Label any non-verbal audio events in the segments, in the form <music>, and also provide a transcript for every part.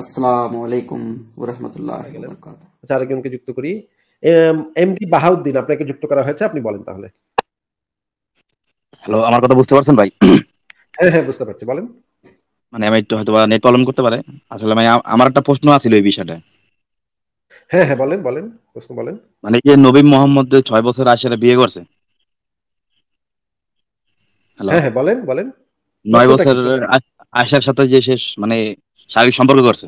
আসসালামু আলাইকুম ওরহমতুল্লাহ আচ্ছা আরেকজনকে যুক্ত করি। এমডি বাহাউদ্দিন আপনাকে যুক্ত করা হয়েছে? আপনি বলেন তাহলে। হ্যালো আমার কথা বুঝতে পারছেন ভাই? হ্যাঁ হ্যাঁ বুঝতে পারছি বলেন। মানে আমি একটু হয়তো নেট প্রবলেম করতে পারে। আসলে আমি আমার একটা প্রশ্ন আছিল এই বিষয়টা। হ্যাঁ হ্যাঁ বলেন বলেন প্রশ্ন বলেন। মানে যে নবী মোহাম্মদ ছয় বছর আয়সারা বিয়ে করছে? হ্যালো। হ্যাঁ হ্যাঁ বলেন বলেন। নয় বছর আয়সার সাথে যে শেষ মানে শারীরিক সম্পর্ক করছে।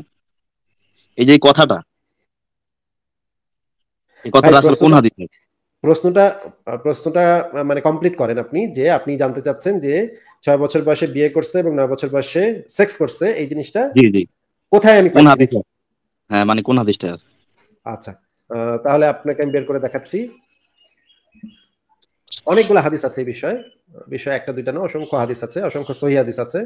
এই যে কথাটা এই কথাটা আসলে কোন হাদিস? প্রশ্নটা প্রশ্নটা মানে কমপ্লিট করেন আপনি যে আপনি জানতে চাচ্ছেন যে ছয় বছর বয়সে বিয়ে করছে এবং নয় বছর বয়সে সেক্স করছে এই জিনিসটা জি জি। কোথায় আমি কোন হাদিস? হ্যাঁ মানে কোন হাদিসটা আছে? আচ্ছা তাহলে আপনাকে আমি বের করে দেখাচ্ছি। অনেকগুলো হাদিস আছে এই বিষয়ে বিষয় একটা দুইটা না অসংখ্য হাদিস আছে অসংখ্য সহি হাদিস আছে।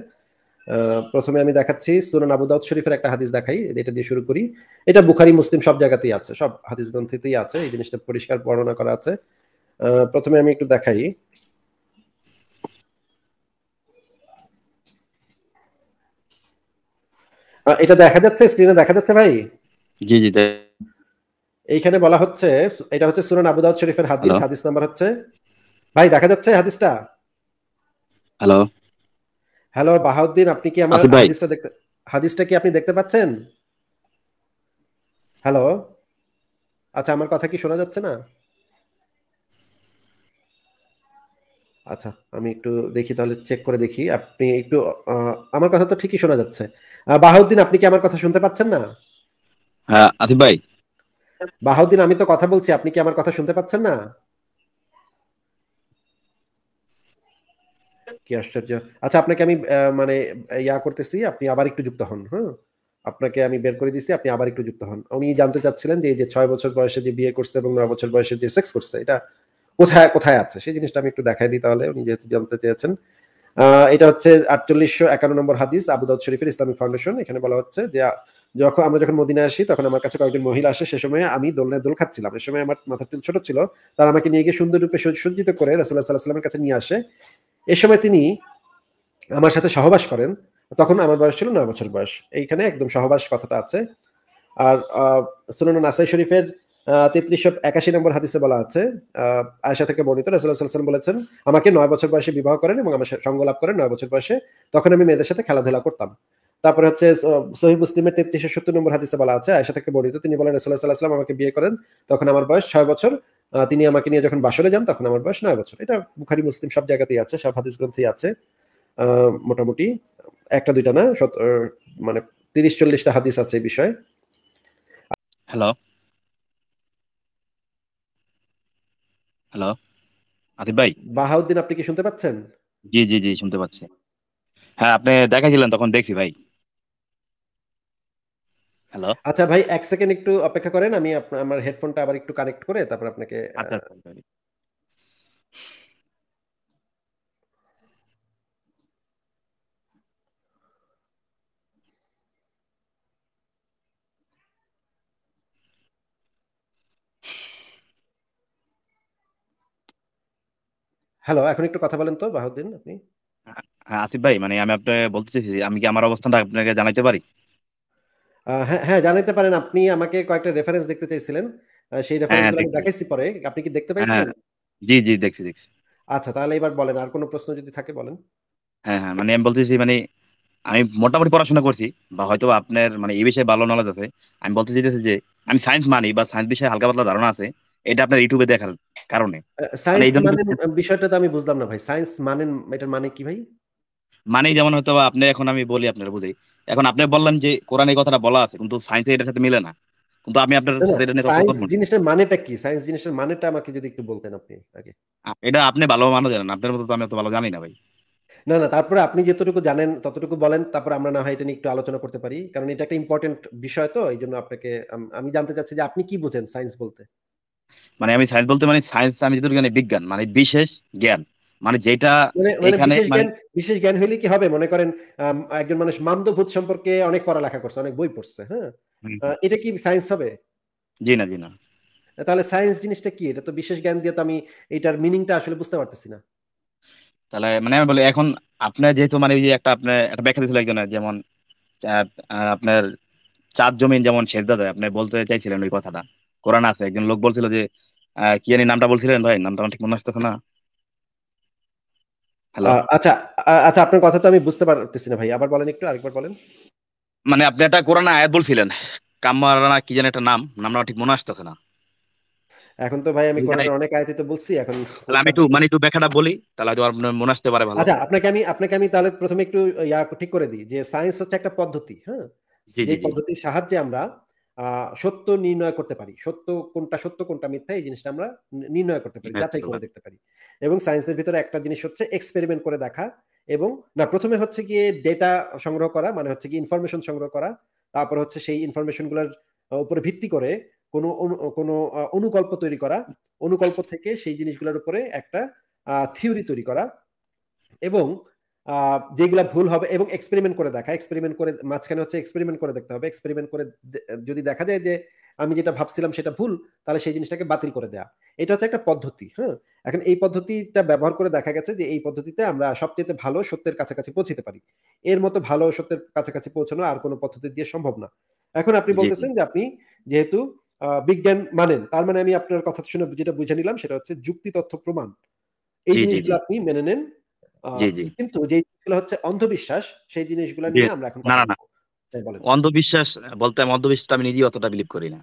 প্রথমে আমি দেখাচ্ছি সুনান আবু দাউদ শরীফের একটা হাদিস দেখাই এটা দিয়ে শুরু করি। এটা বুখারি মুসলিম সব জায়গাতেই আছে সব হাদিস গ্রন্থিতেই আছে এই জিনিসটা পরিষ্কার বর্ণনা করা আছে। প্রথমে আমি একটু দেখাই। এটা দেখা যাচ্ছে স্ক্রিনে দেখা যাচ্ছে ভাই? জি জি এইখানে বলা হচ্ছে এটা হচ্ছে সুনান আবু দাউদ শরীফের হাদিস হাদিস নাম্বার হচ্ছে ভাই দেখা যাচ্ছে হাদিসটা? হ্যালো হ্যালো বাহাউদ্দিন আপনি কি আমার হাদিসটা দেখতে হাদিসটা কি আপনি দেখতে পাচ্ছেন? হ্যালো? আচ্ছা আমার কথা কি শোনা যাচ্ছে না? আচ্ছা আমি একটু দেখি তাহলে চেক করে দেখি। আপনি একটু আমার কথা তো ঠিকই শোনা যাচ্ছে। বাহাউদ্দিন আপনি কি আমার কথা শুনতে পাচ্ছেন না? হ্যাঁ আসিফ ভাই। বাহাউদ্দিন আমি তো কথা বলছি আপনি কি আমার কথা শুনতে পাচ্ছেন না? কি আশ্চর্য? আচ্ছা আপনাকে আমি মানে ইয়া করতেছি, আপনি আবার একটু যুক্ত হন হ্যাঁ? আপনাকে আমি বের করে দিছি, আপনি আবার একটু যুক্ত হন। উনি জানতে চাচ্ছিলেন যে এই যে ছয় বছর বয়সে যে বিয়ে করছে এবং নয় বছর বয়সে যে সেক্স করছে, এটা কোথায় কোথায় আছে? সেই জিনিসটা আমি একটু দেখাই দিই তাহলে, উনি যেহেতু জানতে চেয়েছেন। এটা হচ্ছে আটচল্লিশশো একান্ন নম্বর হাদিস আবু দাউদ শরীফের ইসলামিক ফাউন্ডেশন। এখানে বলা হচ্ছে যে, যখন, আমরা যখন মদিনায় আসি, তখন আমার কাছে কয়েকজন মহিলা আসে, সে সময় আমি দোলনায় দোল খাচ্ছিলাম। সে সময় আমার মাথা ছোট ছিল, তারা আমাকে নিয়ে গিয়ে সুন্দর রূপে সজ্জিত করে রাসুল্লাহ সাল্লাহ সাল্লামের কাছে নিয়ে আসে। এ সময় তিনি আমার সাথে সহবাস করেন। তখন আমার বয়স ছিল নয় বছর বয়স। এইখানে একদম সহবাস কথাটা আছে। আর সুনান নাসাই শরীফের তেত্রিশশো একাশি নম্বর হাদিসে বলা আছে আয়সা থেকে বর্ণিত রাসুল্লাহ বলেছেন, আমাকে নয় বছর বয়সে বিবাহ করেন এবং আমার সঙ্গ লাভ করেন। নয় বছর বয়সে তখন আমি মেয়েদের সাথে খেলাধুলা করতাম। তারপরে হচ্ছে সহি মুসলিমের তেত্রিশশো সত্তর নম্বর হাদিসে বলা আছে আয়সা থেকে বর্ণিত তিনি বলেন রসুল্লাহ সাল্লাহাম আমাকে বিয়ে করেন। তখন আমার বয়স ছয় বছর। তিনি আমাকে নিয়ে যখন বাসরে যান তখন আমার বয়স নয় বছর। এটা বুখারি মুসলিম সব জায়গাতেই আছে সব হাদিস গ্রন্থেই আছে। মোটামুটি একটা দুইটা না মানে তিরিশ চল্লিশটা হাদিস আছে এই বিষয়ে। হ্যালো হ্যালো আতিফ ভাই? বাহাউদ্দিন আপনি কি শুনতে পাচ্ছেন? জি জি জি শুনতে পাচ্ছি। হ্যাঁ আপনি দেখাইছিলেন তখন দেখছি ভাই। হ্যালো আচ্ছা ভাই এক সেকেন্ড একটু অপেক্ষা করেন আমি আমার হেডফোনটা আবার একটু কানেক্ট করে তারপর আপনাকে হ্যালো এখন একটু কথা বলেন তো বাহুদ্দিন আপনি? আসিফ ভাই মানে আমি আপনাকে বলতে চাইছি আমি কি আমার অবস্থানটা আপনাকে জানাইতে পারি? হ্যাঁ হ্যাঁ জানাইতে পারেন। আপনি আমাকে কয়েকটা রেফারেন্স দেখতে চাইছিলেন। সেই রেফারেন্স আমি দেখাইছি পরে। আপনি কি দেখতে পাইছেন জি জি দেখছি দেখছি। আচ্ছা তাহলে এবার বলেন আর কোনো প্রশ্ন যদি থাকে বলেন। হ্যাঁ হ্যাঁ মানে আমি বলতেছি মানে আমি মোটামুটি পড়াশোনা করছি বা হয়তো আপনার মানে এই বিষয়ে ভালো নলেজ আছে। আমি বলতে চাইতেছি যে আমি সায়েন্স মানি বা সায়েন্স বিষয়ে হালকা পাতলা ধারণা আছে। এটা আপনার ইউটিউবে দেখার কারণে। সায়েন্স মানে বিষয়টা তো আমি বুঝলাম না ভাই। সায়েন্স মানে এটার মানে কি ভাই? মানে যেমন হয়তো আপনি এখন আমি বলি আপনার বুঝি। এখন আপনি বললেন যে কোরআন এই কথাটা বলা আছে কিন্তু সায়েন্সে এটার সাথে মিলে না। কিন্তু আমি আপনার সাথে এটা নিয়ে সায়েন্স জিনিসটার মানেটা কি? সায়েন্স জিনিসটার মানেটা আমাকে যদি একটু বলতেন আপনি আগে। এটা আপনি ভালো মানো জানেন আপনার মতো তো আমি অত ভালো জানি না ভাই। না না তারপরে আপনি যতটুকু জানেন ততটুকু বলেন তারপর আমরা না হয় এটা নিয়ে একটু আলোচনা করতে পারি কারণ এটা একটা ইম্পর্টেন্ট বিষয় তো এই জন্য আপনাকে আমি জানতে চাচ্ছি যে আপনি কি বুঝেন সায়েন্স বলতে? মানে আমি সায়েন্স বলতে মানে সায়েন্স আমি যতটুকু জানি বিজ্ঞান মানে বিশেষ জ্ঞান। মানে যেটা এখানে বিশেষ জ্ঞান হইলে কি হবে? মনে করেন একজন মানুষ মামদভূত সম্পর্কে অনেক পড়ালেখা করছে অনেক বই পড়ছে হ্যাঁ? এটা কি সায়েন্স হবে? জি না জি না। তাহলে সায়েন্স জিনিসটা কি? এটা তো বিশেষ জ্ঞান দিয়ে তো আমি এটার মিনিংটা আসলে বুঝতে পারতেছি না। তাহলে মানে আমি বলি এখন আপনার যেহেতু মানে যে একটা আপনার একটা ব্যাখ্যা দিয়েছিল একজনের যেমন আপনার চাঁদ জমিন যেমন সেজদা দেয় আপনি বলতে চাইছিলেন ওই কথাটা। কোরআন আছে একজন লোক বলছিল যে কি জানি নামটা বলছিলেন ভাই? নামটা ঠিক মনে আসতেছে না। আচ্ছা আচ্ছা আপনার কথা তো আমি বুঝতে পারতেছি না ভাই। আবার বলেন একটু আরেকবার বলেন। মানে আপনি একটা কোরআন আয়াত বলছিলেন। কাম্মারানা কি একটা নাম। নামটা ঠিক মনে আসতেছে না। এখন তো ভাই আমি কোরআনের অনেক আয়াতই তো বলছি এখন তাহলে আমি একটু মানে একটু ব্যাখ্যাটা বলি তাহলে হয়তো আপনার মনে আসতে পারে ভালো। আচ্ছা আপনাকে আমি আপনাকে আমি তাহলে প্রথমে একটু ইয়া ঠিক করে দিই যে সায়েন্স হচ্ছে একটা পদ্ধতি হ্যাঁ? যে পদ্ধতির সাহায্যে আমরা সত্য নির্ণয় করতে পারি। সত্য কোনটা সত্য কোনটা মিথ্যা এই জিনিসটা আমরা নির্ণয় করতে পারি যাচাই করে দেখতে পারি। এবং সায়েন্সের ভিতরে একটা জিনিস হচ্ছে এক্সপেরিমেন্ট করে দেখা এবং না প্রথমে হচ্ছে গিয়ে ডেটা সংগ্রহ করা মানে হচ্ছে কি ইনফরমেশন সংগ্রহ করা তারপর হচ্ছে সেই ইনফরমেশনগুলোর উপরে ভিত্তি করে কোনো অনু- কোনো অনুকল্প তৈরি করা অনুকল্প থেকে সেই জিনিসগুলোর উপরে একটা থিওরি তৈরি করা এবং যেগুলা ভুল হবে এবং এক্সপেরিমেন্ট করে দেখা। এক্সপেরিমেন্ট করে মাঝখানে হচ্ছে এক্সপেরিমেন্ট করে দেখতে হবে। এক্সপেরিমেন্ট করে যদি দেখা যায় যে আমি যেটা ভাবছিলাম সেটা ভুল তাহলে সেই জিনিসটাকে বাতিল করে দেওয়া এটা হচ্ছে একটা পদ্ধতি হ্যাঁ? এখন এই পদ্ধতিটা ব্যবহার করে দেখা গেছে যে এই পদ্ধতিতে আমরা সবচেয়ে ভালো সত্যের কাছাকাছি পৌঁছতে পারি। এর মতো ভালো সত্যের কাছাকাছি পৌঁছানো আর কোনো পদ্ধতি দিয়ে সম্ভব না। এখন আপনি বলতেছেন যে আপনি যেহেতু আহ, বিজ্ঞান মানেন তার মানে আমি আপনার কথা শুনে যেটা বুঝে নিলাম সেটা হচ্ছে যুক্তি তথ্য প্রমাণ। এই জিনিসগুলো আপনি মেনে নেন কিন্তু যে জিনিসগুলো হচ্ছে অন্ধবিশ্বাস সেই জিনিসগুলো নিয়ে আমরা এখন না না অন্ধবিশ্বাস বলতে আমি অন্ধবিশ্বাসটা আমি নিজেই অতটা বিলিভ করি না।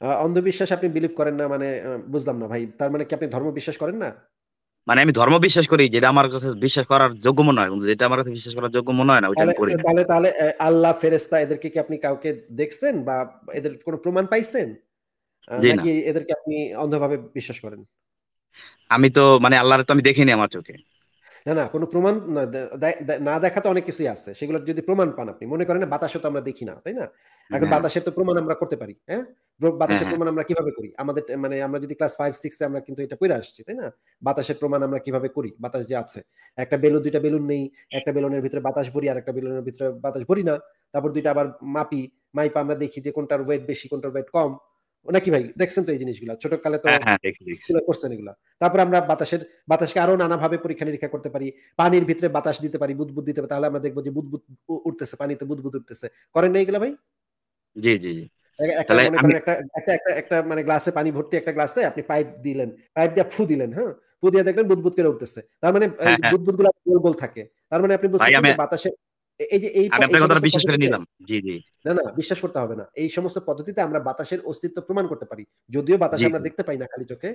অন্ধবিশ্বাস আপনি বিলিভ করেন না মানে বুঝলাম না ভাই। তার মানে কি আপনি ধর্ম বিশ্বাস করেন না? মানে আমি ধর্ম বিশ্বাস করি যেটা আমার কাছে বিশ্বাস করার যোগ্য মনে হয় কিন্তু যেটা আমার কাছে বিশ্বাস করার যোগ্য মনে হয় না ওইটা আমি করি তাহলে তাহলে আল্লাহ ফেরেস্তা এদেরকে কি আপনি কাউকে দেখছেন বা এদের কোনো প্রমাণ পাইছেন? নাকি এদেরকে আপনি অন্ধভাবে বিশ্বাস করেন? আমি তো মানে আল্লাহর তো আমি দেখিনি আমার চোখে। না না কোনো প্রমাণ না দেখা তো অনেক কিছুই আছে। সেগুলোর যদি প্রমাণ পান আপনি মনে করেন না বাতাসও তো আমরা দেখি না তাই না? এখন হ্যাঁ। বাতাসের তো প্রমাণ আমরা করতে পারি হ্যাঁ? প্র- হ্যাঁ বাতাসের হ্যাঁ প্রমাণ আমরা কীভাবে করি? আমাদের মানে আমরা যদি ক্লাস ফাইভ সিক্সে আমরা কিন্তু এটা পড়ে আসছি তাই না? বাতাসের প্রমাণ আমরা কীভাবে করি? বাতাস যে আছে। একটা বেলুন দুইটা বেলুন নেই একটা বেলুনের ভিতরে বাতাস ভরি আর একটা বেলুনের ভিতরে বাতাস ভরি না। তারপর দুইটা আবার মাপি মাইপা আমরা দেখি যে কোনটার ওয়েট বেশি কোনটার ওয়েট কম। নাকি ভাই? দেখছেন তো এই জিনিসগুলো। ছোট কালে তো হ্যাঁ হ্যাঁ করছেন এগুলা। তারপর আমরা বাতাসের বাতাসকে আরও নানাভাবে পরীক্ষা নিরীক্ষা করতে পারি পানির ভিতরে বাতাস দিতে পারি বুদবুদ দিতে পারি তাহলে আমরা দেখব যে বুদবুদ উঠতেছে পানিতে বুদবুদ উঠতেছে। করেন না এগুলা ভাই? জি জি একটা মনে গ্লাসে পানি ভর্তি একটা গ্লাসে আপনি পাইপ দিলেন পাইপ দিয়ে ফু দিলেন হ্যাঁ? ফু দিয়ে দেখলেন বুদবুদ করে উঠতেছে। তার মানে বুদবুদগুলা গোল গোল থাকে। তার মানে আপনি বাতাসের এ- এই যে এই কথাটা বিশ্বাস করে নিলাম। জি জি। না না বিশ্বাস করতে হবে না। এই সমস্ত পদ্ধতিতে আমরা বাতাসের অস্তিত্ব প্রমাণ করতে পারি। যদিও বাতাস আমরা দেখতে পাই না খালি চোখে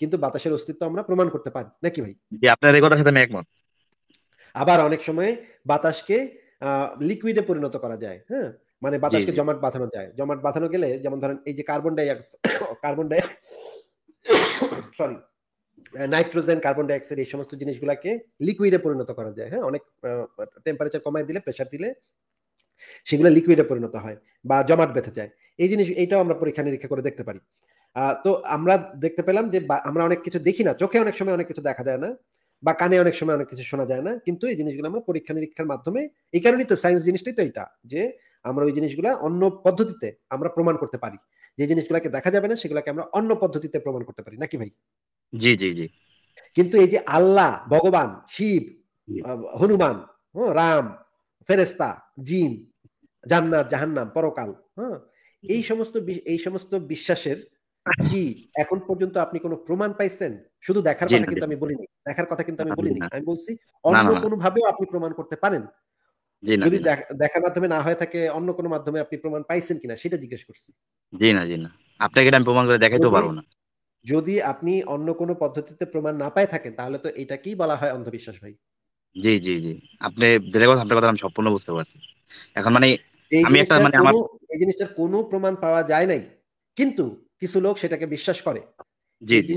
কিন্তু বাতাসের অস্তিত্ব আমরা প্রমাণ করতে পারি। নাকি ভাই? জি আপনার এই কথার সাথে আমি একমত। আবার অনেক সময় বাতাসকে লিকুইডে পরিণত করা যায় হ্যাঁ? মানে বাতাসকে জমাট বাঁধানো যায়। জমাট বাঁধানো গেলে যেমন ধরেন এই যে carbon di carbon di sorry nitrogen, carbon dioxide এই সমস্ত জিনিসগুলাকে লিকুইডে পরিণত করা যায়। হ্যাঁ অনেক টেম্পারেচার কমায় দিলে প্রেসার দিলে সেগুলো লিকুইডে পরিণত হয় বা জমাট বেঁধে যায়। এই জিনিস, এইটাও আমরা পরীক্ষা নিরীক্ষা করে দেখতে পারি। তো আমরা দেখতে পেলাম যে আমরা অনেক কিছু দেখি না। চোখে অনেক সময় অনেক কিছু দেখা যায় না বা কানে অনেক সময় অনেক কিছু শোনা যায় না। কিন্তু এই জিনিসগুলো আমরা পরীক্ষা নিরীক্ষার মাধ্যমে, এই কারণেই তো সায়েন্স জিনিসটাই তো এটা যে আমরা ওই জিনিসগুলো অন্য পদ্ধতিতে আমরা প্রমাণ করতে পারি। যে জিনিসগুলোকে দেখা যাবে না, সেগুলোকে আমরা অন্য পদ্ধতিতে প্রমাণ করতে পারি। নাকি ভাই? জি জি জি। কিন্তু এই যে আল্লাহ ভগবান শিব হনুমান হ্যাঁ, রাম ফেরেস্তা জিন জান্নাত জাহান্নাম পরকাল হ্যাঁ এই সমস্ত এই সমস্ত বিশ্বাসের কি এখন পর্যন্ত আপনি কোনো প্রমাণ পাইছেন? শুধু দেখার কথা কিন্তু আমি বলিনি দেখার কথা কিন্তু আমি বলিনি আমি বলছি অন্য কোনো ভাবেও আপনি প্রমাণ করতে পারেন। জি না যদি দেখ- দেখার মাধ্যমে না হয়ে থাকে অন্য কোনো মাধ্যমে আপনি প্রমাণ পাইছেন কিনা সেটা জিজ্ঞেস করছি। জি না জি না। আপনাকে আমি প্রমাণ করে দেখাইতেও পারব না। যদি আপনি অন্য কোনো পদ্ধতিতে প্রমাণ না পায় থাকেন তাহলে তো এটাকেই বলা হয় অন্ধবিশ্বাস ভাই। জি জি জি। আপনি যেটা কথা আপনার কথা আমি সম্পূর্ণ বুঝতে পারছি। এখন মানে আমি একটা মানে আমার এই জিনিসটার কোনো প্রমাণ পাওয়া যায় নাই। কিন্তু কিছু লোক সেটাকে বিশ্বাস করে। জি জি।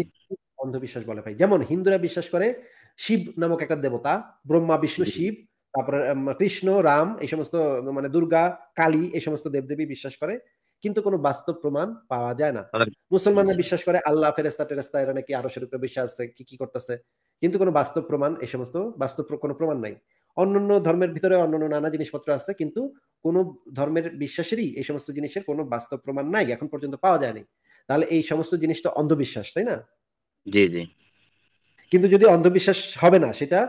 অন্ধবিশ্বাস বলে ভাই। যেমন হিন্দুরা বিশ্বাস করে শিব নামক একটা দেবতা ব্রহ্মা বিষ্ণু শিব তারপরে কৃষ্ণ রাম এই সমস্ত মানে দুর্গা কালী এই সমস্ত দেবদেবী বিশ্বাস করে। কিন্তু কোনো বাস্তব প্রমাণ পাওয়া যায় না। মুসলমানরা বিশ্বাস করে আল্লাহ ফেরেস্তা টেরেস্তা এরা নাকি আরও উপরে বিশ্বাস আছে কি কি করতেছে? কিন্তু কোনো বাস্তব প্রমাণ এই সমস্ত বাস্তব কোনো প্রমাণ নাই। অন্যান্য ধর্মের ভিতরে অন্যান্য নানা জিনিসপত্র আছে কিন্তু কোনো ধর্মের বিশ্বাসেরই এই সমস্ত জিনিসের কোনো বাস্তব প্রমাণ নাই এখন পর্যন্ত পাওয়া যায়নি। তাহলে এই সমস্ত জিনিস তো অন্ধবিশ্বাস তাই না? জি জি। কিন্তু যদি অন্ধবিশ্বাস হবে না সেটা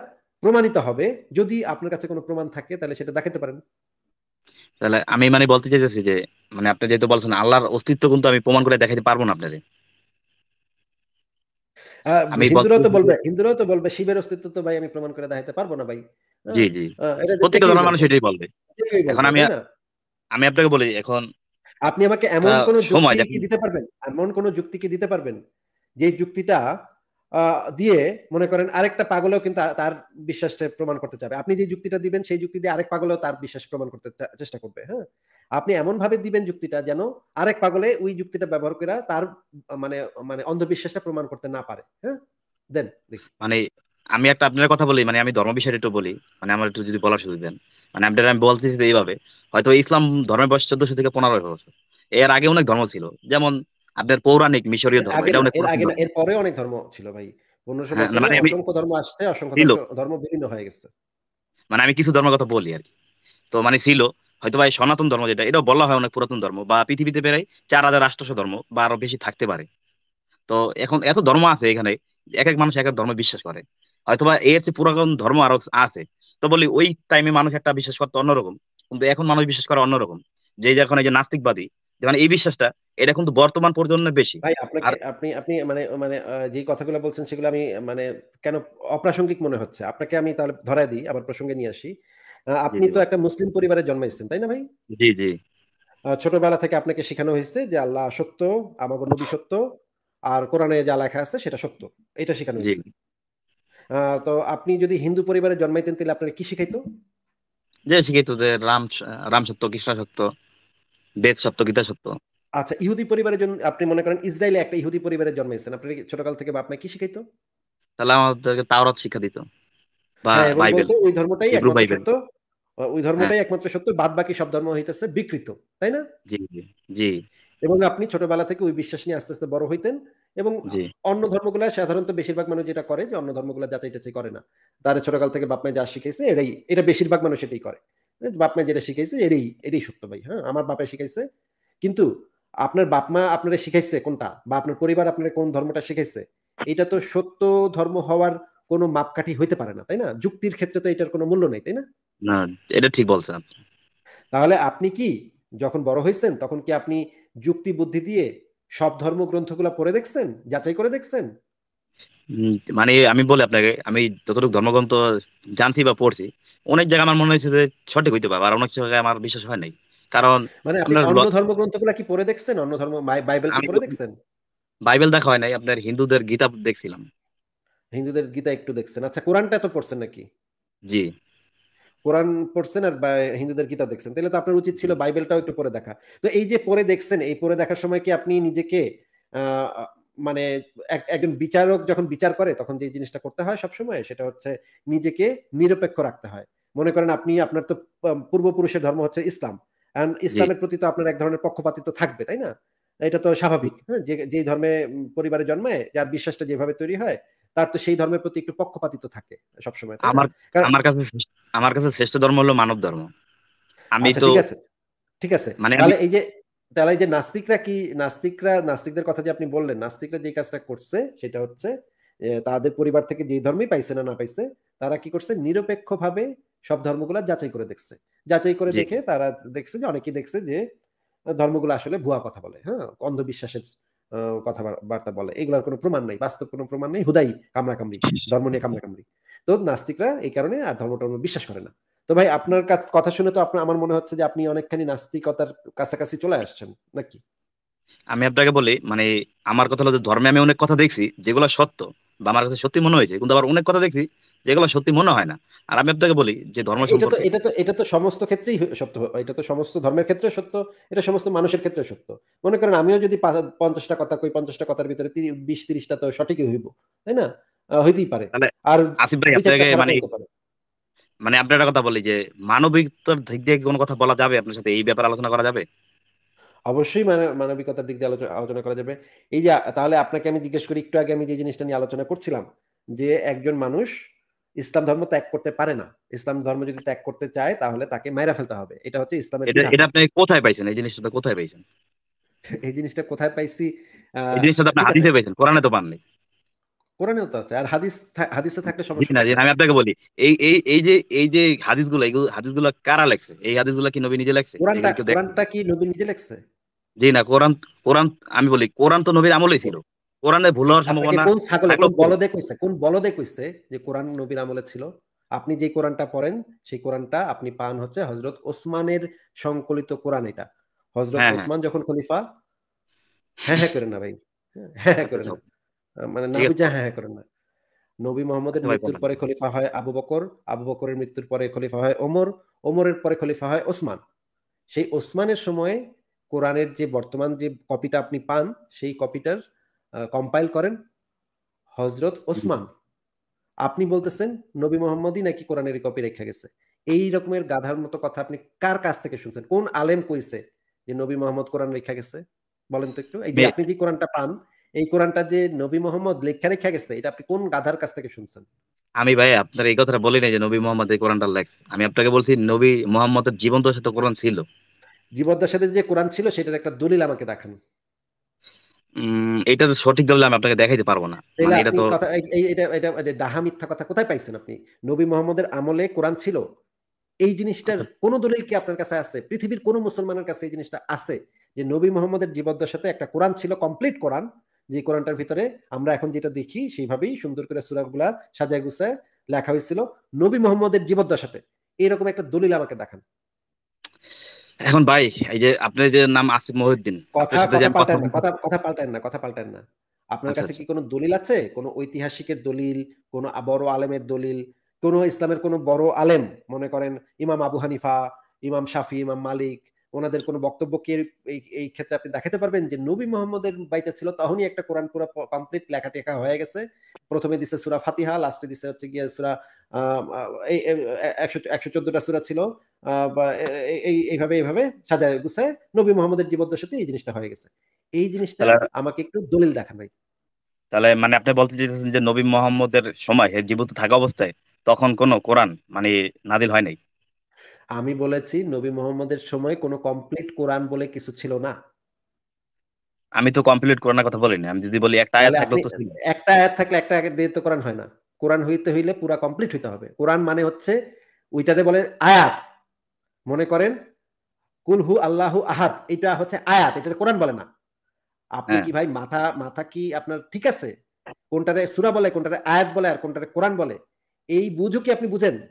প্রমাণিত হবে। যদি আপনার কাছে কোনো প্রমাণ থাকে তাহলে সেটা দেখাতে পারেন। তাহলে আমি মানে বলতে চাইতেছি যে মানে আপনি যেহেতু বলছেন আল্লাহর অস্তিত্ব কিন্তু আমি প্রমাণ করে দেখাইতে পারব না আপনাদের হিন্দুরাও তো বলবে হিন্দুরাও তো বলবে শিবের অস্তিত্ব তো ভাই আমি প্রমাণ করে দেখাতে পারব না ভাই। হ্যাঁ, জি জি। প্রত্যেকটা ধর্মের মানুষ এটাই বলবে। এখন আমি- আমি আপনাকে বলি এখন আপনি আমাকে এমন কোন সময় যুক্তি কি দিতে পারবেন? এমন কোন যুক্তি কি দিতে পারবেন? যে যুক্তিটা দিয়ে মনে করেন আরেকটা পাগলেও কিন্তু তার- বিশ্বাসটা প্রমাণ করতে চাবে। আপনি যে যুক্তিটা দিবেন, সেই যুক্তি দিয়ে আরেক পাগলেও তার বিশ্বাস প্রমাণ করতে চেষ্টা করবে হ্যাঁ? আপনি এমন ভাবে দিবেন যুক্তিটা যেন আরেক পাগলে ওই যুক্তিটা ব্যবহার করে তার মানে মানে অন্ধবিশ্বাসটা প্রমাণ করতে না পারে হ্যাঁ? দেন মানে আমি একটা আপনার কথা বলি মানে আমি ধর্ম বিষয়ে একটু বলি মানে আমার একটু যদি বলার সুযোগ দেন। মানে আপনার আমি বলতেছি এইভাবে, হয়তো ইসলাম ধর্মের বয়স চোদ্দশো থেকে পনেরো বছর। এর আগে অনেক ধর্ম ছিল। যেমন আপনার পৌরাণিক মিশরীয় ধর্ম এটা অনেক এর পরে অনেক ধর্ম ছিল ভাই। পনেরোশো হ্যাঁ, বছরে মানে আমি- অসংখ্য ধর্ম আসছে অসংখ্য ধর্ম- বিভিন্ন হয়ে গেছে। মানে আমি কিছু ধর্মের কথা বলি আর কি। তো মানে ছিল হয়তো ভাই সনাতন ধর্ম যেটা এটাও বলা হয় অনেক পুরাতন ধর্ম বা পৃথিবীতে প্রায় চার হাজার রাষ্ট্রশ ধর্ম বা আরও বেশি থাকতে পারে। তো এখন এত ধর্ম আছে এখানে এক এক মানুষ এক এক ধর্ম বিশ্বাস করে। হয়তোবা এর চেয়ে পুরাতন ধর্ম আরও আছে। তো বলি ওই টাইমে মানুষ একটা বিশ্বাস করতে অন্যরকম কিন্তু এখন মানুষ বিশ্বাস করে অন্যরকম। যে যে এখন এই যে নাস্তিকবাদী মানে এই বিশ্বাসটা এটা কিন্তু বর্তমান প্রজন্মের বেশি। ভাই আপনাকে আপনি আপনি মানে মানে যে কথাগুলো বলছেন সেগুলো আমি মানে কেন অপ্রাসঙ্গিক মনে হচ্ছে? আপনাকে আমি তাহলে ধরায় দিই আবার প্রসঙ্গে নিয়ে আসি। আপনি তো একটা মুসলিম পরিবারে জন্মাইছেন তাই না ভাই? জি জি। ছোটবেলা থেকে আপনাকে শেখানো হয়েছে যে আল্লাহ সত্য আমাকে নবী সত্য আর কোরআনে যা লেখা আছে সেটা সত্য। এটা শেখানো হয়েছে। আহ, তো আপনি যদি হিন্দু পরিবারে জন্মাইতেন তাহলে আপনার কি শিখাইতো? যে শিখিত যে রাম রাম সত্য কৃষ্ণ সত্য। বেদ সত্য গীতা সত্য। আচ্ছা ইহুদি পরিবারে জন- আপনি মনে করেন ইসরায়েলে একটা ইহুদি পরিবারে জন্মাইছেন আপনি ছোটকাল থেকে বাপ মা কি শিখাইতো? তাহলে আমাদেরকে তাওরাত শিক্ষা দিত। বা হ্যাঁ বাইবেল। ওই ধর্মটাই একমাত্র। সত্য। ওই ধর্মটাই একমাত্র সত্য বাদ বাকি সব ধর্ম হইতেছে বিকৃত তাই না? জি জি এবং আপনি ছোটবেলা থেকে ওই বিশ্বাস নিয়ে আস্তে আস্তে বড় হইতেন এবং অন্য ধর্মগুলা সাধারণত বেশিরভাগ মানুষ যেটা করে যে অন্য ধর্মগুলা যাচাই টাচাই করে না। তারা ছোটকাল থেকে বাপ মায় যা শিখাইছে এটাই এটা বেশিরভাগ মানুষ এটাই করে। বাপ মায় যেটা শিখাইছে এটাই এটাই সত্য ভাই হ্যাঁ? আমার বাপে শিখাইছে কিন্তু আপনার বাপ মা আপনারা শিখাইছে কোনটা? বা আপনার পরিবার আপনার কোন ধর্মটা শিখাইছে? এটা তো সত্য ধর্ম হওয়ার কোনো মাপকাঠি হইতে পারে না তাই না? যুক্তির ক্ষেত্রে তো এটার কোনো মূল্য নেই তাই না? না এটা ঠিক বলছেন আপনি। তাহলে আপনি কি যখন বড় হয়েছেন তখন কি আপনি যুক্তি বুদ্ধি দিয়ে সব ধর্মগ্রন্থগুলো পড়ে দেখছেন যাচাই করে দেখছেন? মানে আমি বলি আপনাকে আমি যতটুকু ধর্মগ্রন্থ জানছি বা পড়ছি অনেক জায়গায় আমার মনে হয়েছে যে সঠিক হইতে পারে আর অনেক জায়গায় আমার বিশ্বাস হয় নাই। কারণ মানে আপনার অন্য ধর্মগ্রন্থগুলো কি পড়ে দেখছেন? অন্য ধর্ম বাইবেল কি পড়ে দেখছেন? বাইবেল দেখা হয় নাই আপনার হিন্দুদের গীতা দেখছিলাম। হিন্দুদের গীতা একটু দেখছেন। আচ্ছা কোরআনটা তো পড়ছেন নাকি? জি। কোরআন পড়ছেন আর হিন্দুদের গীতা দেখছেন। তাহলে তো আপনার উচিত ছিল বাইবেলটাও একটু পড়ে দেখা। তো এই যে পড়ে দেখছেন এই পড়ে দেখার সময় কি আপনি নিজেকে আহ, মানে এক- একজন বিচারক যখন বিচার করে তখন যে জিনিসটা করতে হয় সবসময় সেটা হচ্ছে নিজেকে নিরপেক্ষ রাখতে হয়। মনে করেন আপনি আপনার তো পূর্বপুরুষের ধর্ম হচ্ছে ইসলাম। ইসলামের প্রতি তো আপনার এক ধরনের পক্ষপাতিত্ব থাকবে তাই না? এটা তো স্বাভাবিক। হ্যাঁ যে যে ধর্মে পরিবারে জন্মায় যার বিশ্বাসটা যেভাবে তৈরি হয় তার তো সেই ধর্মের প্রতি একটু পক্ষপাতিত্ব থাকে সবসময় আমার আমার কাছে আমার কাছে শ্রেষ্ঠ ধর্ম হলো মানব ধর্ম। আমি আচ্ছা, তো ঠিক আছে। ঠিক আছে। মানে এই যে তাহলে যে নাস্তিকরা কি নাস্তিকরা নাস্তিকদের কথা যে আপনি বললেন নাস্তিকরা যে কাজটা করছে সেটা হচ্ছে তাদের পরিবার থেকে যে ধর্মই পাইছে না না পাইছে তারা কি করছে? নিরপেক্ষভাবে সব ধর্মগুলা যাচাই করে দেখছে। যাচাই করে দেখে তারা দেখছে যে অনেকেই দেখছে যে ধর্মগুলো আসলে ভুয়া কথা বলে হ্যাঁ? অন্ধবিশ্বাসের আহ, কথাবার্তা বলে। এগুলোর কোনো প্রমাণ নাই বাস্তব কোনো প্রমাণ নেই। হুদাই কামড়াকামড়ি ধর্ম নিয়ে কামড়াকামড়ি। তো নাস্তিকরা এই কারণে আর ধর্ম টর্ম বিশ্বাস করে না। তো ভাই আপনার কথা শুনে তো আপনার আমার মনে হচ্ছে যে আপনি অনেকখানি নাস্তিকতার কাছাকাছি চলে আসছেন নাকি? আমি আপনাকে বলি মানে আমার কথা হলো যে ধর্মে আমি অনেক কথা দেখছি যেগুলো সত্য বা আমার কাছে সত্যি মনে হয়েছে কিন্তু আবার অনেক কথা দেখছি যেগুলো সত্যি মনে হয় না। আর আমি আপনাকে বলি যে ধর্ম এটা তো সম্পর্কে এটা তো এটা তো সমস্ত ক্ষেত্রেই সত্য এটা তো সমস্ত ধর্মের ক্ষেত্রে সত্য এটা সমস্ত মানুষের ক্ষেত্রে সত্য। মনে করেন আমিও যদি পঞ্চাশটা কথা কই পঞ্চাশটা কথার ভিতরে বিশ তিরিশটা তো সঠিকই হইব তাই না? হইতেই পারে। আর আসিফ ভাই আপনাকে মানে। মানে আপনার একটা কথা বলি যে মানবিকতার দিক দিয়ে কোনো কথা বলা যাবে? আপনার সাথে এই ব্যাপারে আলোচনা করা যাবে? অবশ্যই মানে- মানবিকতার দিক দিয়ে আলোচনা আলোচনা করা যাবে। এই যে তাহলে আপনাকে আমি জিজ্ঞেস করি একটু আগে আমি যে জিনিসটা নিয়ে আলোচনা করছিলাম যে একজন মানুষ ইসলাম ধর্ম ত্যাগ করতে পারে না। ইসলাম ধর্ম যদি ত্যাগ করতে চায় তাহলে তাকে মাইরা ফেলতে হবে। এটা হচ্ছে ইসলামের এটা আপনি কোথায় পাইছেন? এই জিনিসটা কোথায় পাইছেন? এই জিনিসটা কোথায় পাইছি? এই জিনিসটা আপনি হাদিসে পাইছেন কোরআনে তো পাননি। কোরআনেও তো আছে আর হাদিস হাদিসে থাকলে সমস্যা না আমি আপনাকে বলি এই এই এই যে এই যে হাদিসগুলো হাদিসগুলো কারা লেখছে? এই হাদিসগুলো কি নবী নিজে লেখছে? কোরআনটা কোরআনটা কি নবী নিজে লিখছে? জি না কোরআন কোরআন আমি বলি কোরআন তো নবীর আমলেই ছিল। কোরআনে ভুল হওয়ার সম্ভাবনা কোন ছাগলে কোন বলদে কইছে কোন বলদে কইছে যে কোরআন নবীর আমলে ছিল? আপনি যে কোরআনটা পড়েন সেই কোরআনটা আপনি পান হচ্ছে হজরত ওসমানের সংকলিত কোরআন এটা। হজরত হ্যাঁ, হ্যাঁ। ওসমান যখন খলিফা হ্যাঁ হ্যাঁ করেন না ভাই। হ্যাঁ হ্যাঁ করেন না। মানে না ঠিক বুঝা হ্যাঁ করেন না। নবী মোহাম্মদের মৃত্যুর পরে খলিফা হয় আবু বকর আবু বকরের মৃত্যুর পরে খলিফা হয় ওমর ওমরের পরে খলিফা হয় ওসমান। সেই ওসমানের সময়ে কোরআনের যে বর্তমান যে কপিটা আপনি পান সেই কপিটার কম্পাইল করেন হজরত ওসমান। আপনি বলতেছেন নবী মোহাম্মদই নাকি কোরআনের কপি রেখে গেছে। এই রকমের গাধার মতো কথা আপনি কার কাছ থেকে শুনছেন? কোন আলেম কইছে যে নবী মোহাম্মদ কোরআন রেখা গেছে? বলেন তো একটু। এই যে আপনি যে কোরআনটা পান এই কোরআনটা যে নবী মোহাম্মদ লেখা রেখা গেছে এটা আপনি কোন গাধার কাছ থেকে শুনছেন? আমি ভাই আপনার এই কথাটা বলি নাই যে নবী মোহাম্মদ এই কোরআনটা লেখছে। আমি আপনাকে বলছি নবী মোহাম্মদের জীবন্ত সাথে কোরআন ছিল। জীবদ্দার সাথে যে কোরআন ছিল সেটার একটা দলিল আমাকে দেখান। এটা তো সঠিক দলিল আমি আপনাকে দেখাইতে পারব না। মানে এটা তো এটা এটা ডাহা মিথ্যা কথা কোথায় পাইছেন আপনি? নবী মোহাম্মদের আমলে কোরআন ছিল? এই জিনিসটার আচ্ছা। কোন দলিল কি আপনার কাছে আছে? পৃথিবীর কোন মুসলমানের কাছে এই জিনিসটা আছে? যে নবী মোহাম্মদের জীবদ্দার সাথে একটা কোরআন ছিল কমপ্লিট কোরআন যে কোরআনটার ভিতরে আমরা এখন যেটা দেখি সেইভাবেই সুন্দর করে সুরাগুলা সাজায় গুছায় লেখা হয়েছিল নবী মোহাম্মদের জীবদ্দার সাথে এরকম একটা দলিল আমাকে দেখান। এখন ভাই এই যে আপনার যে নাম আসিফ মহিউদ্দিন কথা আপনার কথা আমি পাল্টান না কথা কথা কথা পাল্টান না কথা পাল্টান না। আপনার আচ্ছা, কাছে আচ্ছা। কি কোনো দলিল আছে? কোনো ঐতিহাসিকের দলিল কোনো বড় আলেমের দলিল কোনো ইসলামের কোনো বড় আলেম মনে করেন ইমাম আবু হানিফা ইমাম শাফি ইমাম মালিক ওনাদের কোনো বক্তব্য কি এই ক্ষেত্রে আপনি দেখাতে পারবেন যে নবী মোহাম্মদের বাইতে ছিল তখনই একটা কোরআন পুরো কমপ্লিট লেখা টেখা হয়ে গেছে। প্রথমে দিছে সুরা ফাতিহা লাস্টে দিছে হচ্ছে গিয়ে সুরা এই একশো একশো চোদ্দটা সুরা ছিল। এই এইভাবে এইভাবে সাজায় গুছায় নবী মোহাম্মদের জীবদ্দশাতে এই জিনিসটা হয়ে গেছে। এই জিনিসটা আমাকে একটু দলিল দেখান ভাই। তাহলে মানে আপনি বলতে চাইছেন যে নবী মোহাম্মদের সময় জীবিত থাকা অবস্থায় তখন কোনো কোরআন মানে নাদিল হয় নাই? আমি বলেছি নবী মোহাম্মদের সময় কোনো কমপ্লিট কোরআন বলে কিছু ছিল না। আমি তো কমপ্লিট কোরআনের কথা বলিনি। আমি যদি বলি একটা আয়াত আপনি তো একটা আয়াত থাকলে একটা আয়াত দিয়ে তো কোরআন হয় না। কোরআন হইতে হইলে পুরা কমপ্লিট হইতে হবে। কোরআন মানে হচ্ছে ওইটারে বলে আয়াত। মনে করেন কুলহু আল্লাহু আহাদ এটা হচ্ছে আয়াত এটা কোরআন বলে না। আপনি হ্যাঁ। কি ভাই মাথা মাথা কি আপনার ঠিক আছে? কোনটারে সূরা বলে কোনটারে আয়াত বলে আর কোনটারে কোরআন বলে? এই বুঝো কি আপনি বুঝেন?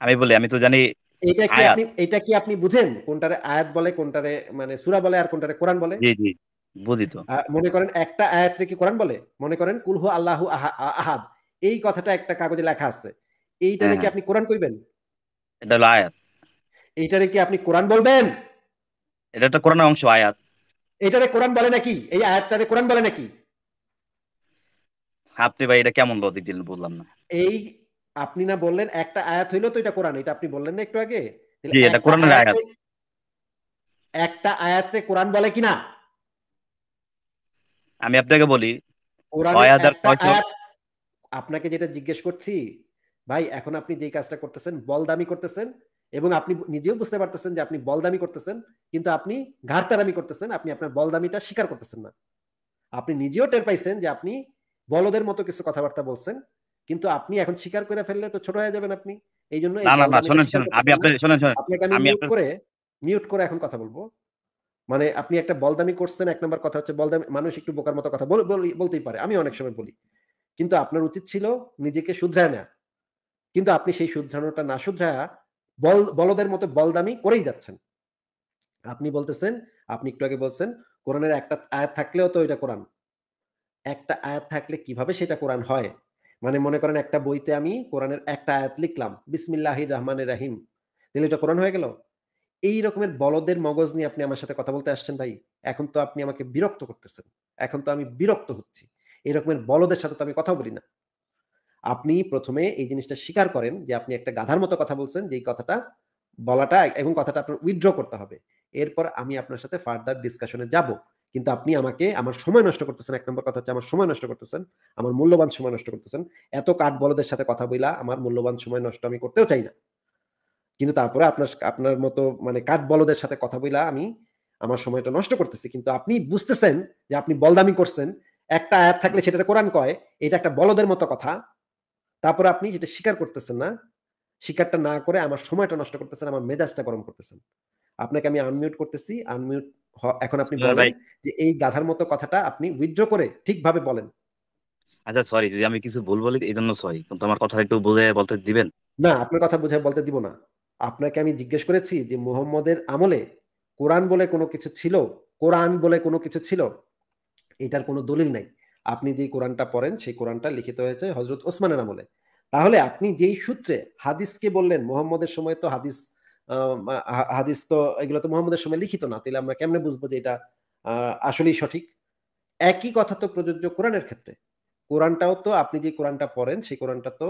আমি বলি আমি তো জানি এটা কি আপনি এটা কি আপনি বুঝেন? কোনটারে আয়াত বলে কোনটারে মানে সূরা বলে আর কোনটারে কোরআন বলে? জি জি বুঝি তো। মনে করেন একটা আয়াতরে কি কোরআন বলে? মনে করেন কুলহু আল্লাহু আহাদ। এই কথাটা একটা কাগজে লেখা আছে। এইটারে কি হ্যাঁ। আপনি কোরআন কইবেন? এটা হলো আয়াত। এইটারে কি আপনি কোরআন বলবেন? এটা একটা কোরআনের অংশ আয়াত। এইটারে কোরআন বলে নাকি? এই আয়াতটারে কোরআন বলে নাকি? আপনি ভাই এটা কেমন লজিক দিলেন বুঝলাম না। এই আপনি না বললেন একটা আয়াত হইল তো এটা কোরআন এটা আপনি বললেন না একটু আগে? এটা একটা কোরআনের আয়াত। আয়াতে- একটা আয়াতে কোরআন বলে কিনা আমি আপনাকে বলি আপনাকে যেটা জিজ্ঞেস করছি ভাই এখন আপনি যেই কাজটা করতেছেন বলদামি করতেছেন এবং আপনি নিজেও বুঝতে পারতেছেন যে আপনি বলদামি করতেছেন কিন্তু আপনি ঘাড়তারামি করতেছেন আপনি আপনার বলদামিটা স্বীকার করতেছেন না। আপনি নিজেও টের পাইছেন যে আপনি বলদের মতো কিছু কথাবার্তা বলছেন কিন্তু আপনি এখন স্বীকার করে ফেললে তো ছোট হয়ে যাবেন আপনি। এই জন্য আমি মিউট করে মিউট করে এখন কথা বলব। মানে আপনি একটা বলদামি করছেন এক নম্বর কথা হচ্ছে বলদামি মানুষ একটু বোকার মতো কথা বল- বল- বলতেই পারে। আমি অনেক সময় বলি কিন্তু আপনার উচিত ছিল নিজেকে শুধরায় না কিন্তু আপনি সেই শুধরানোটা না শুধরায়া বল বলদের মতো বলদামি করেই যাচ্ছেন। আপনি বলতেছেন আপনি একটু আগে বলছেন কোরআনের একটা আয়াত থাকলেও তো এটা কোরআন। একটা আয়াত থাকলে কীভাবে সেটা কোরআন হয়? মানে মনে করেন একটা বইতে আমি কোরআনের একটা আয়াত লিখলাম, বিসমিল্লাহির রহমানের রাহিম। তাহলে এটা কোরআন হয়ে গেল? এই রকমের বলদের মগজ নিয়ে আপনি আমার সাথে কথা বলতে আসছেন ভাই, এখন তো আপনি আমাকে বিরক্ত করতেছেন। এখন তো আমি বিরক্ত হচ্ছি। এই রকমের বলদের সাথে তো আমি কথা বলি না। আপনি প্রথমে এই জিনিসটা স্বীকার করেন যে আপনি একটা গাধার মতো কথা বলছেন, যে এই কথাটা বলাটা এবং কথাটা আপনার উইথড্র করতে হবে। এরপর আমি আপনার সাথে ফার্দার ডিসকাশনে যাব। কিন্তু আপনি আমাকে আমার সময় নষ্ট করতেছেন, এক নম্বর কথা হচ্ছে আমার সময় নষ্ট করতেছেন, আমার মূল্যবান সময় নষ্ট করতেছেন। এত কাঠ বলদের সাথে কথা বইলা আমার মূল্যবান সময় নষ্ট আমি করতেও চাই না। কিন্তু তারপরে আপনার আপনার মতো মানে কাঠ বলদের সাথে কথা বইলা আমি আমার সময়টা নষ্ট করতেছি। কিন্তু আপনি বুঝতেছেন যে আপনি বলদামি করছেন, একটা আয়াত থাকলে সেটা কোরআন কয়, এটা একটা বলদের মতো কথা। তারপরে আপনি যেটা স্বীকার করতেছেন না, স্বীকারটা না করে আমার সময়টা নষ্ট করতেছেন, আমার মেজাজটা গরম করতেছেন। আপনাকে আমি আনমিউট করতেছি আনমিউট এখন আপনি হ্যাঁ, বলেন যে এই গাধার মতো কথাটা আপনি উইথড্র করে ঠিকভাবে বলেন। আচ্ছা সরি যদি আমি কিছু ভুল বলি এই জন্য সরি কিন্তু আমার কথা একটু বুঝে বলতে দিবেন? না আপনার কথা বুঝায় বলতে দিব না। আপনাকে আমি জিজ্ঞেস করেছি যে মোহাম্মদের আমলে কোরআন বলে কোনো কিছু ছিল? কোরআন বলে কোনো কিছু ছিল? এটার কোনো দলিল নাই। আপনি যে কোরআনটা পড়েন সেই কোরআনটা লিখিত হয়েছে হজরত ওসমানের আমলে। তাহলে আপনি যেই সূত্রে হাদিসকে বললেন মোহাম্মদের সময় তো হাদিস হাদিস তো এগুলো তো মোহাম্মদের সময় লিখিত না তাহলে আমরা কেমনে বুঝব যে এটা আসলেই সঠিক? একই কথা তো প্রযোজ্য কোরআনের ক্ষেত্রে। কোরআনটাও তো আপনি যে কোরআনটা পড়েন সেই কোরআনটা তো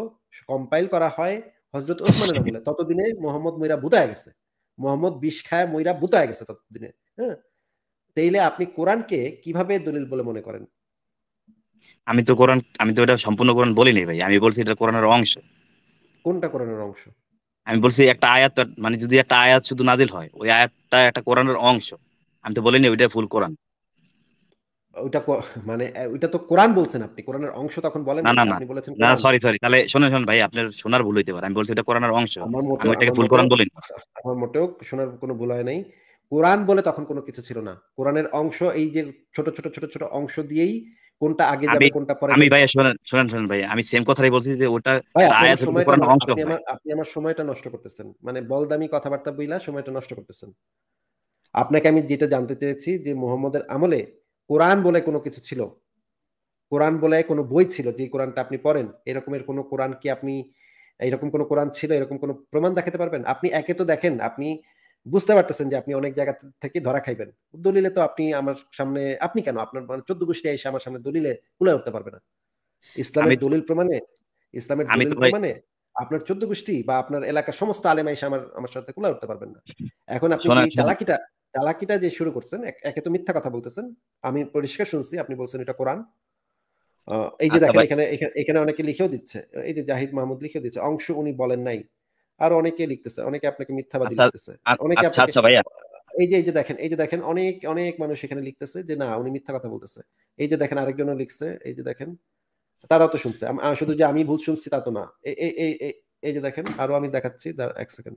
কম্পাইল করা হয় হজরত ওসমানের আমলে। <laughs> ততদিনে মোহাম্মদ মইরা বুতায় গেছে। মোহাম্মদ বিষ খায় মইরা বুতায় গেছে ততদিনে হ্যাঁ? তাইলে আপনি কোরআনকে কীভাবে দলিল বলে মনে করেন? আমি তো কোরআন আমি তো এটা সম্পূর্ণ কোরআন বলিনি ভাই আমি বলছি এটা কোরআনের অংশ। কোনটা কোরআনের অংশ? আমি বলছি একটা আয়াত মানে যদি একটা আয়াত শুধু নাজিল হয় ওই আয়াতটা একটা কোরআনের অংশ। আমি তো বলিনি ওইটা ফুল কোরআন। ওইটা মানে তো কোরআন বলছেন আপনি। কোরআনের অংশ তখন বলেন না। আপনি বলেছেন না সরি সরি তাহলে শোনেন শোনেন ভাই আপনার শোনার ভুল হইতে পারে। আমি বলছি এটা কোরআনের অংশ। আমি আমার ফুল কোরআন বলিনি। আমার মোটেও শোনার কোনো ভুল হয় নাই। কোরআন বলে তখন কোনো কিছু ছিল না। কোরআনের অংশ এই যে ছোট ছোট ছোট ছোট অংশ দিয়েই কোনটা আগে যাবে কোনটা পরে আমি ভাই শোনেন শোনেন শোনেন ভাই আমি সেম কথাই বলছি যে ওটা আপনি আমার সময়টা অংশ আপনি আমার সময়টা নষ্ট করতেছেন। মানে বলদামি কথাবার্তা বইলা সময়টা নষ্ট করতেছেন। আপনাকে আমি যেটা জানতে চেয়েছি যে মোহাম্মদের আমলে কোরআন বলে কোনো কিছু ছিল? কোরআন বলে কোনো বই ছিল যে কোরআনটা আপনি পড়েন? এরকমের কোনো কোরআন কি আপনি এরকম কোনো কোরআন ছিল? এরকম কোনো প্রমাণ দেখাতে পারবেন? আপনি একে তো দেখেন আপনি বুঝতে পারতেছেন যে আপনি অনেক জায়গা থেকে ধরা খাইবেন। দলিলে তো আপনি আমার সামনে আপনি কেন? আপনার মানে চোদ্দ গোষ্ঠী এসে আমার সামনে দলিলে তুলে উঠতে পারবে না। ইসলামের দলিল প্রমাণে ইসলামের দলিল প্রমাণে আপনার চোদ্দ গোষ্ঠী বা আপনার এলাকার সমস্ত আলেমা এসে আমার আমার সাথে কুলা উঠতে পারবেন না। এখন আপনি চালাকিটা চালাকিটা যে শুরু করছেন একে তো মিথ্যা কথা বলতেছেন। আমি পরিষ্কার শুনছি আপনি বলছেন এটা কোরআন। এই যে আচ্ছা দেখেন এখানে এখানে- এখানে অনেকে লিখেও দিচ্ছে। এই যে জাহিদ মাহমুদ লিখেও দিচ্ছে অংশ উনি বলেন নাই। আর অনেকে লিখতেছে অনেকে আপনাকে মিথ্যাবাদী আচ্ছা, লিখতেছে আচ্ছা, অনেকে আচ্ছা আপনাকে আচ্ছা ভাইয়া এই যে এই যে দেখেন এই যে দেখেন অনেক অনেক মানুষ এখানে লিখতেছে যে না উনি মিথ্যা কথা বলতেছে। এই যে দেখেন আরেকজনও লিখছে এই যে দেখেন তারাও তো শুনছে। শুধু যে আমি ভুল শুনছি তা তো না। এই যে দেখেন আরও আমি দেখাচ্ছি এক সেকেন্ড।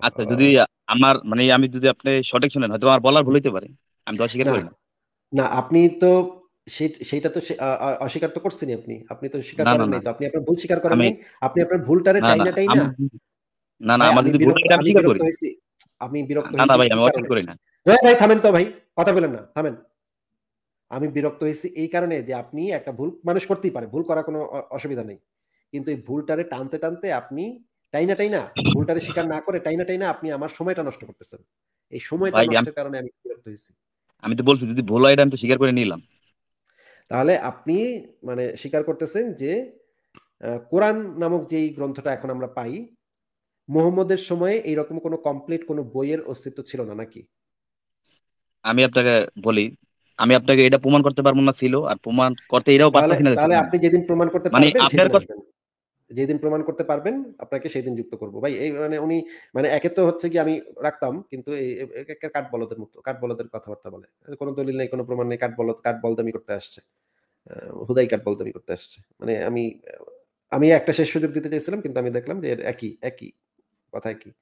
আচ্ছা যদি আমার মানে আমি যদি আপনি সঠিক শুনেন হয়তো আমার বলার ভুল হইতে পারে। আমি তো অস্বীকার করি না। না আপনি তো সেইটা তো অস্বীকার তো করছেনই আপনি। আপনি তো স্বীকার করেন নাই তো আপনি আপনার ভুল স্বীকার করেন নাই আপনি আপনার ভুলটারে টাইনা টাইনা। না না আমার আমি যদি ভুল আমি স্বীকার করি। আমি বিরক্ত না না ভাই আমি কারণে? করি না। ভাই ভাই থামেন তো ভাই। কথা বলেন না থামেন। আমি বিরক্ত হয়েছি এই কারণে যে আপনি একটা ভুল মানুষ করতেই পারে ভুল করা কোনো অসুবিধা নেই। কিন্তু এই ভুলটারে টানতে টানতে আপনি টাইনা টাইনা ভুলটারে স্বীকার না করে টাইনা টাইনা আপনি আমার সময়টা নষ্ট করতেছেন। এই সময়টা নষ্টের কারণে আমি বিরক্ত হয়েছি। আমি তো বলছি যদি ভুল হয় আমি তো স্বীকার করে নিলাম। তাহলে আপনি মানে স্বীকার করতেছেন যে কোরআন নামক যেই গ্রন্থটা এখন আমরা পাই মোহাম্মদের সময়ে এইরকম কোনো কমপ্লিট কোনো বইয়ের অস্তিত্ব ছিল না নাকি? আমি আপনাকে বলি আমি আপনাকে এটা প্রমাণ করতে পারব না ছিল আর প্রমাণ করতে এটাও পারতেছি না। তাহলে আপনি যেদিন প্রমাণ করতে মানে পারবেন আপনার যেদিন প্রমাণ করতে পারবেন আপনাকে সেদিন যুক্ত করব। ভাই এই মানে উনি মানে একে তো হচ্ছে কি আমি রাখতাম কিন্তু কাঠ বলদের মতো কাঠ বলদের কথাবার্তা বলে। কোনো দলিল নেই কোনো প্রমাণ নেই কাঠ বলদ কাঠ বলদামি করতে আসছে। হুদাই কাঠ বলদামি করতে আসছে। মানে আমি আমি একটা শেষ সুযোগ দিতে চাইছিলাম কিন্তু আমি দেখলাম যে একই একই। ataque